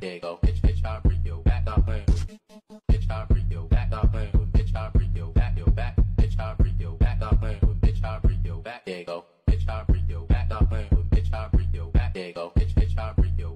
there go, bitch, bitch, I bring you back, I'm playing. Bitch, I bring you back, I'm playing. Bitch, I bring you back, yo, back. Bitch, I bring you back, I'm playing. Bitch, I bring you back, there go. Bitch, I bring you back, I'm playing. Bitch, I bring you back, there go. Bitch, bitch, I bring you